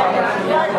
Yeah.